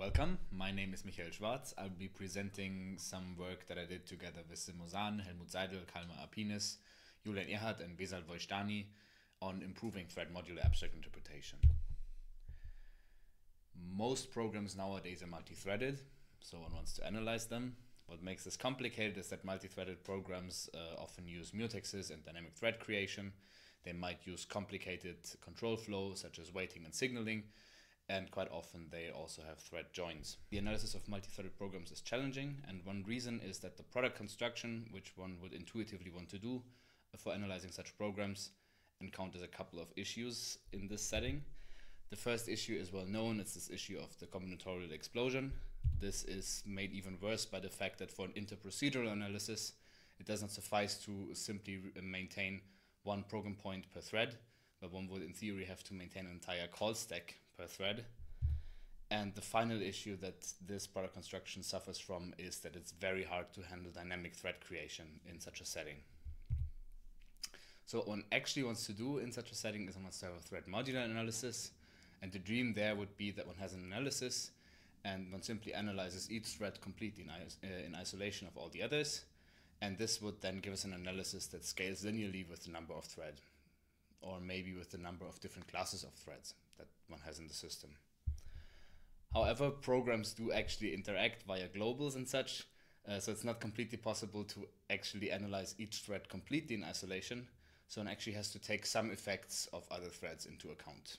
Welcome, my name is Michael Schwarz. I'll be presenting some work that I did together with Simon Saan, Helmut Seidl, Kalmer Apinis, Julian Erhard and Vesal Vojdani on improving thread modular abstract interpretation. Most programs nowadays are multi-threaded, so one wants to analyze them. What makes this complicated is that multi-threaded programs uh, often use mutexes and dynamic thread creation. They might use complicated control flows such as waiting and signaling, and quite often they also have thread joins. The analysis of multi-threaded programs is challenging, and one reason is that the product construction, which one would intuitively want to do uh, for analyzing such programs, encounters a couple of issues in this setting. The first issue is well known, it's this issue of the combinatorial explosion. This is made even worse by the fact that for an interprocedural analysis, it does not suffice to simply uh, maintain one program point per thread, but one would in theory have to maintain an entire call stack per thread. And the final issue that this product construction suffers from is that it's very hard to handle dynamic thread creation in such a setting. So what one actually wants to do in such a setting is one wants to have a thread modular analysis and the dream there would be that one has an analysis and one simply analyzes each thread completely in, uh, in isolation of all the others. And this would then give us an analysis that scales linearly with the number of threads, or maybe with the number of different classes of threads that one has in the system. However, programs do actually interact via globals and such, uh, so it's not completely possible to actually analyze each thread completely in isolation, so one actually has to take some effects of other threads into account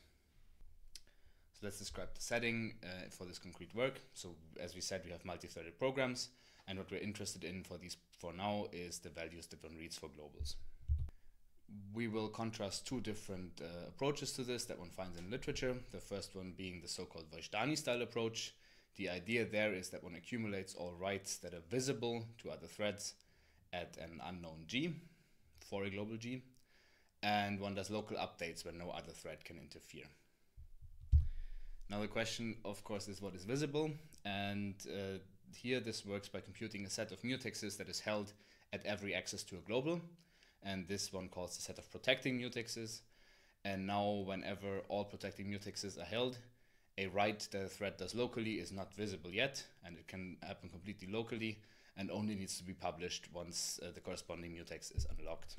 So let's describe the setting uh, for this concrete work. So as we said, we have multi-threaded programs, and what we're interested in for these for now is the values that one reads for globals. We will contrast two different uh, approaches to this that one finds in literature. The first one being the so-called Vojdani style approach. The idea there is that one accumulates all writes that are visible to other threads at an unknown G for a global G, and one does local updates when no other thread can interfere. Now the question, of course, is what is visible, and uh, here this works by computing a set of mutexes that is held at every access to a global, and this one calls the set of protecting mutexes. And now whenever all protecting mutexes are held, a write that a thread does locally is not visible yet, and it can happen completely locally, and only needs to be published once uh, the corresponding mutex is unlocked.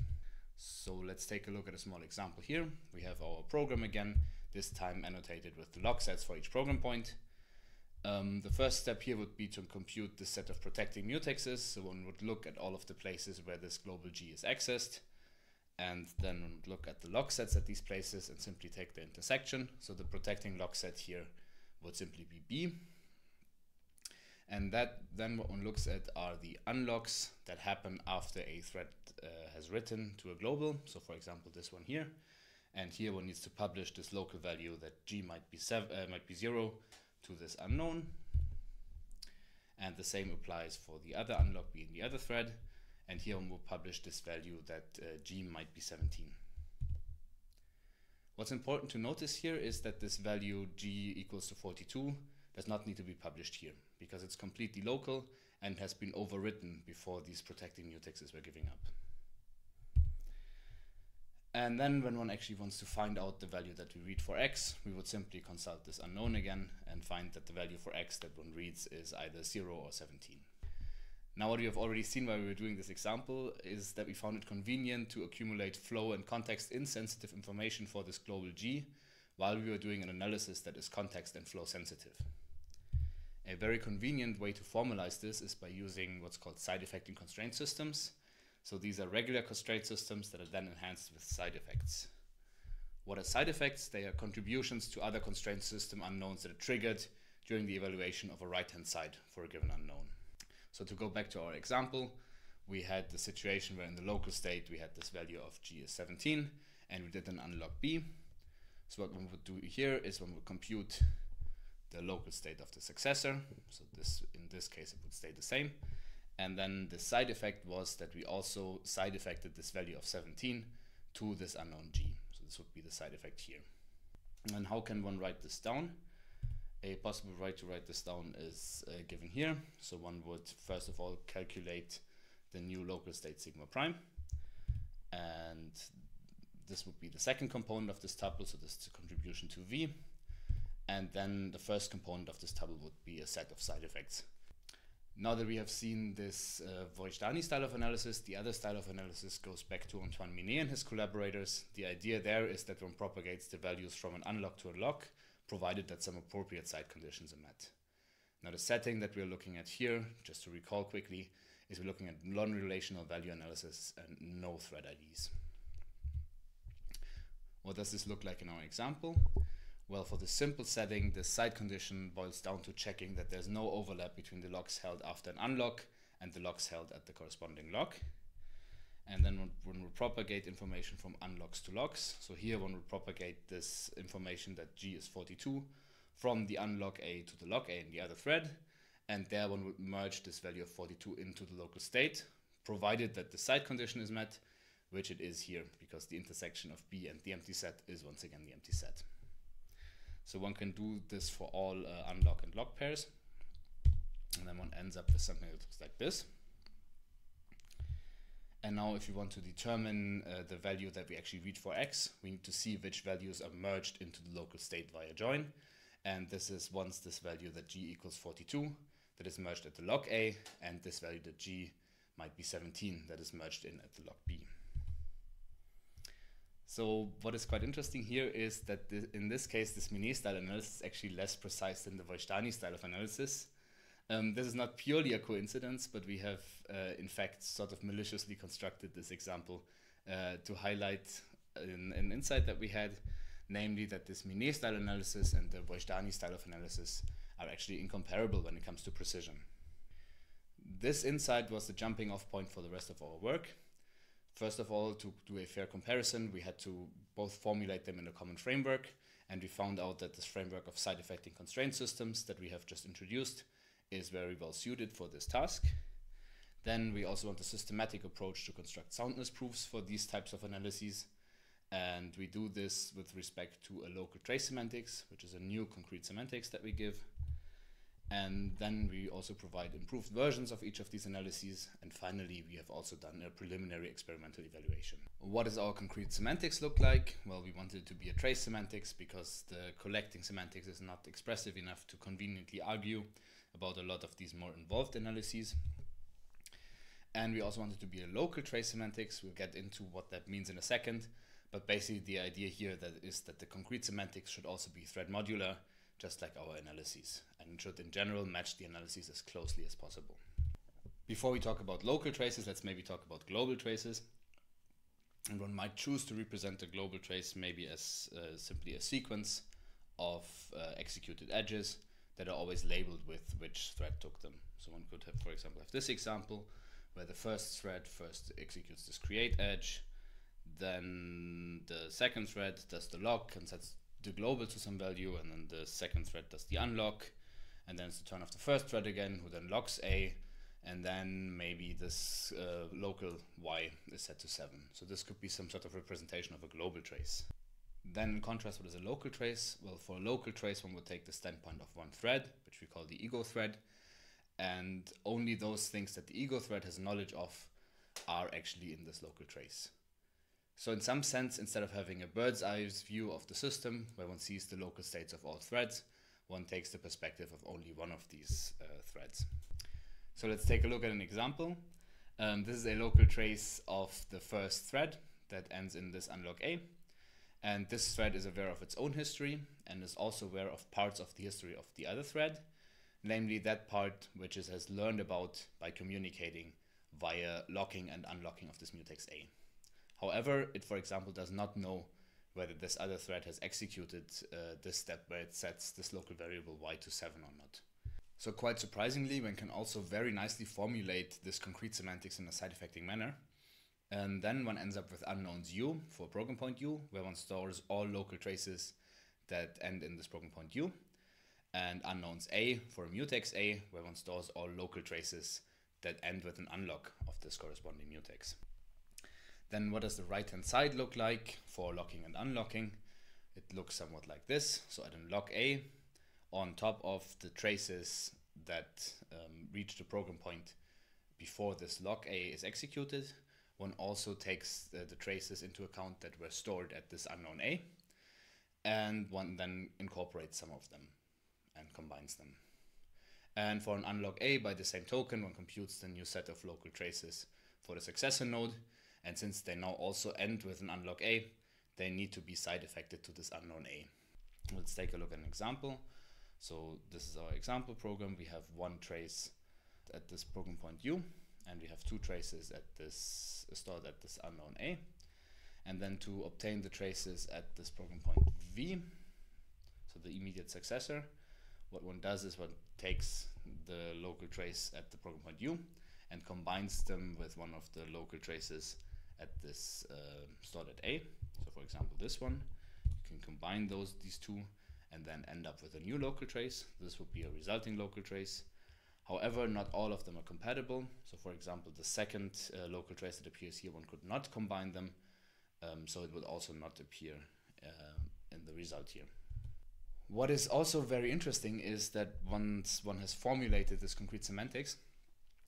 So let's take a look at a small example here. We have our program again this time annotated with the lock sets for each program point. Um, the first step here would be to compute the set of protecting mutexes. So one would look at all of the places where this global G is accessed and then look at the lock sets at these places and simply take the intersection. So the protecting lock set here would simply be B. And that then what one looks at are the unlocks that happen after a thread uh, has written to a global. So for example, this one here. And here one needs to publish this local value that g might be seven, uh, might be zero to this unknown. And the same applies for the other unlock being the other thread. And here we'll publish this value that uh, g might be 17. What's important to notice here is that this value g equals to 42 does not need to be published here because it's completely local and has been overwritten before these protecting mutexes were giving up. And then when one actually wants to find out the value that we read for x, we would simply consult this unknown again and find that the value for x that one reads is either 0 or 17. Now what we have already seen while we were doing this example is that we found it convenient to accumulate flow and context insensitive information for this global G while we were doing an analysis that is context and flow sensitive. A very convenient way to formalize this is by using what's called side effect effecting constraint systems so these are regular constraint systems that are then enhanced with side effects. What are side effects? They are contributions to other constraint system unknowns that are triggered during the evaluation of a right-hand side for a given unknown. So to go back to our example, we had the situation where in the local state we had this value of g is 17 and we did an unlock b. So what we would do here is one would compute the local state of the successor. So this in this case it would stay the same. And then the side effect was that we also side effected this value of 17 to this unknown g. So this would be the side effect here. And how can one write this down? A possible way to write this down is uh, given here. So one would first of all calculate the new local state sigma prime. And this would be the second component of this tuple, so this is the contribution to V. And then the first component of this tuple would be a set of side effects. Now that we have seen this uh, Vojdani style of analysis, the other style of analysis goes back to Antoine Miné and his collaborators. The idea there is that one propagates the values from an unlock to a lock, provided that some appropriate side conditions are met. Now the setting that we're looking at here, just to recall quickly, is we're looking at non-relational value analysis and no thread IDs. What does this look like in our example? Well, for the simple setting, the side condition boils down to checking that there's no overlap between the locks held after an unlock and the locks held at the corresponding lock. And then one will propagate information from unlocks to locks. So here one will propagate this information that G is 42 from the unlock A to the lock A in the other thread. And there one would merge this value of 42 into the local state, provided that the side condition is met, which it is here, because the intersection of B and the empty set is once again the empty set. So one can do this for all uh, unlock and lock pairs. And then one ends up with something that looks like this. And now if you want to determine uh, the value that we actually read for x, we need to see which values are merged into the local state via join. And this is once this value that g equals 42 that is merged at the lock A, and this value that g might be 17 that is merged in at the lock B. So what is quite interesting here is that the, in this case, this Miné style analysis is actually less precise than the Vojdani style of analysis. Um, this is not purely a coincidence, but we have uh, in fact sort of maliciously constructed this example uh, to highlight an, an, insight that we had, namely that this Miné style analysis and the Vojdani style of analysis are actually incomparable when it comes to precision. This insight was the jumping off point for the rest of our work. First of all, to do a fair comparison, we had to both formulate them in a common framework, and we found out that this framework of side effecting constraint systems that we have just introduced is very well suited for this task. Then we also want a systematic approach to construct soundness proofs for these types of analyses. And we do this with respect to a local trace semantics, which is a new concrete semantics that we give. And then we also provide improved versions of each of these analyses. And finally, we have also done a preliminary experimental evaluation. What does our concrete semantics look like? Well, we wanted it to be a trace semantics because the collecting semantics is not expressive enough to conveniently argue about a lot of these more involved analyses. And we also wanted to be a local trace semantics. We'll get into what that means in a second. But basically, the idea here that is that the concrete semantics should also be thread modular just like our analyses, and should in general match the analyses as closely as possible. Before we talk about local traces, let's maybe talk about global traces. And one might choose to represent a global trace maybe as uh, simply a sequence of uh, executed edges that are always labeled with which thread took them. So one could have, for example, have this example where the first thread first executes this create edge, then the second thread does the lock and sets the global to some value, and then the second thread does the unlock, and then it's the turn of the first thread again, who then locks A, and then maybe this uh, local y is set to 7. So this could be some sort of representation of a global trace. Then in contrast, what is a local trace? Well, for a local trace, one would take the standpoint of one thread, which we call the ego thread, and only those things that the ego thread has knowledge of are actually in this local trace. So in some sense, instead of having a bird's eye view of the system, where one sees the local states of all threads, one takes the perspective of only one of these uh, threads. So let's take a look at an example. Um, this is a local trace of the first thread that ends in this unlock A. And this thread is aware of its own history and is also aware of parts of the history of the other thread, namely that part which it has learned about by communicating via locking and unlocking of this mutex A. However, it, for example, does not know whether this other thread has executed uh, this step where it sets this local variable y to 7 or not. So quite surprisingly, one can also very nicely formulate this concrete semantics in a side effecting manner. And then one ends up with unknowns u for program point u, where one stores all local traces that end in this program point u, and unknowns a for mutex a, where one stores all local traces that end with an unlock of this corresponding mutex. Then what does the right hand side look like for locking and unlocking? It looks somewhat like this. So at unlock A, on top of the traces that um, reach the program point before this lock A is executed, one also takes the, the traces into account that were stored at this unknown A. and one then incorporates some of them and combines them. And for an unlock A, by the same token, one computes the new set of local traces for the successor node. And since they now also end with an unlock A, they need to be side effected to this unknown A. Let's take a look at an example. So this is our example program. We have one trace at this program point U, and we have two traces at this stored at this unknown A. And then to obtain the traces at this program point V, so the immediate successor, what one does is one takes the local trace at the program point U and combines them with one of the local traces at this uh, at A. So for example, this one, you can combine those these two and then end up with a new local trace. This would be a resulting local trace. However, not all of them are compatible. So for example, the second uh, local trace that appears here, one could not combine them. Um, so it would also not appear uh, in the result here. What is also very interesting is that once one has formulated this concrete semantics,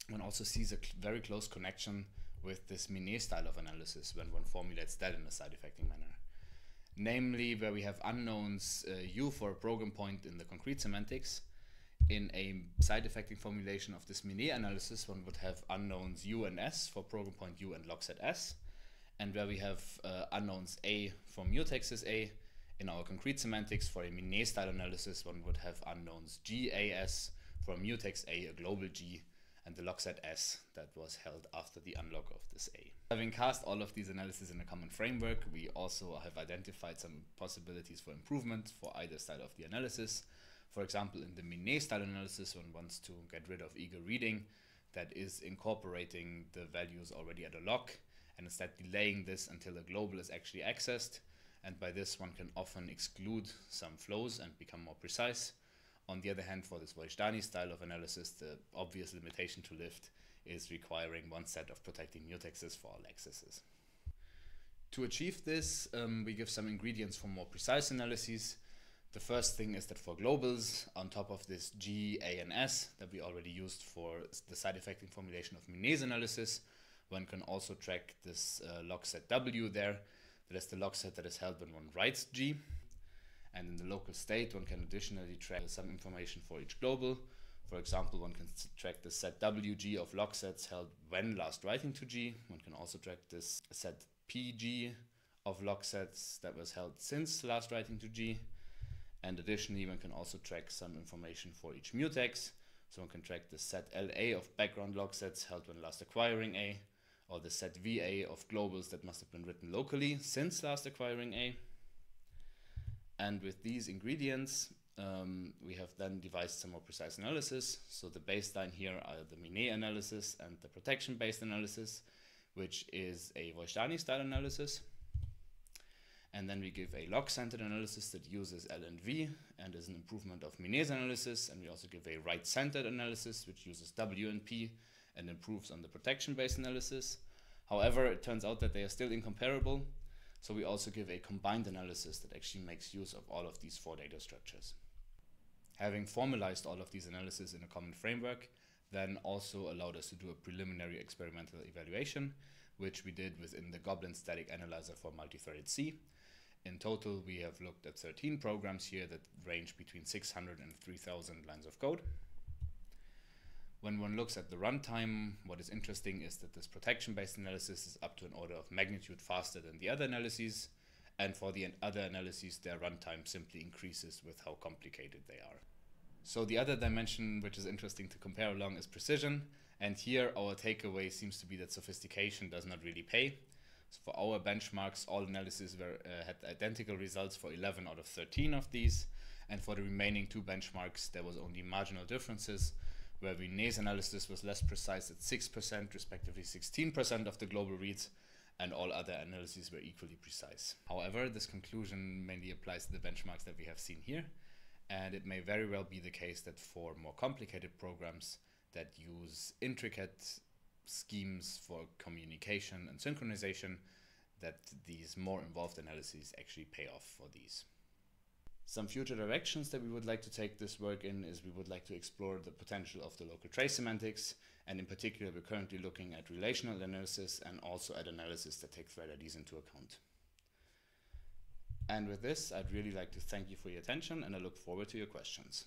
one also sees a very close connection with this Miné style of analysis when one formulates that in a side effecting manner. Namely, where we have unknowns uh, u for a program point in the concrete semantics, in a side effecting formulation of this Miné analysis, one would have unknowns u and s for program point u and lock set s, and where we have uh, unknowns a for mutexes a, in our concrete semantics for a Minet style analysis, one would have unknowns g, a, s. For a mutex a, a global g, and the lock set S that was held after the unlock of this A. Having cast all of these analyses in a common framework, we also have identified some possibilities for improvement for either style of the analysis. For example, in the Miné style analysis, one wants to get rid of eager reading that is incorporating the values already at a lock and instead delaying this until the global is actually accessed. And by this, one can often exclude some flows and become more precise. On the other hand, for this Vojdani style of analysis, the obvious limitation to lift is requiring one set of protecting mutexes for all accesses. To achieve this, um, we give some ingredients for more precise analyses. The first thing is that for globals, on top of this G, A, and S that we already used for the side effecting formulation of Miné's analysis, one can also track this uh, lock set W there. That is the lock set that is held when one writes G. And in the local state, one can additionally track some information for each global. For example, one can track the set WG of lock sets held when last writing to G. One can also track this set PG of lock sets that was held since last writing to G. And additionally, one can also track some information for each mutex. So one can track the set LA of background lock sets held when last acquiring A, or the set VA of globals that must have been written locally since last acquiring A. And with these ingredients, um, we have then devised some more precise analysis. So the baseline here are the Miné analysis and the protection-based analysis, which is a Vojdani style analysis. And then we give a lock-centered analysis that uses L and V and is an improvement of Miné's analysis. And we also give a write-centered analysis, which uses W and P and improves on the protection-based analysis. However, it turns out that they are still incomparable so we also give a combined analysis that actually makes use of all of these four data structures. Having formalized all of these analyses in a common framework, then also allowed us to do a preliminary experimental evaluation, which we did within the Goblint static analyzer for multi-threaded C. In total, we have looked at 13 programs here that range between 600 and 3000 lines of code. When one looks at the runtime, what is interesting is that this protection-based analysis is up to an order of magnitude faster than the other analyses, and for the other analyses, their runtime simply increases with how complicated they are. So the other dimension which is interesting to compare along is precision, and here our takeaway seems to be that sophistication does not really pay. So for our benchmarks, all analyses were, uh, had identical results for 11 out of 13 of these, and for the remaining two benchmarks, there was only marginal differences, where Miné's analysis was less precise at 6%, respectively 16% of the global reads, and all other analyses were equally precise. However, this conclusion mainly applies to the benchmarks that we have seen here, and it may very well be the case that for more complicated programs that use intricate schemes for communication and synchronization, that these more involved analyses actually pay off for these. Some future directions that we would like to take this work in is we would like to explore the potential of the local trace semantics, and in particular, we're currently looking at relational analysis and also at analysis that takes thread IDs into account. And with this, I'd really like to thank you for your attention and I look forward to your questions.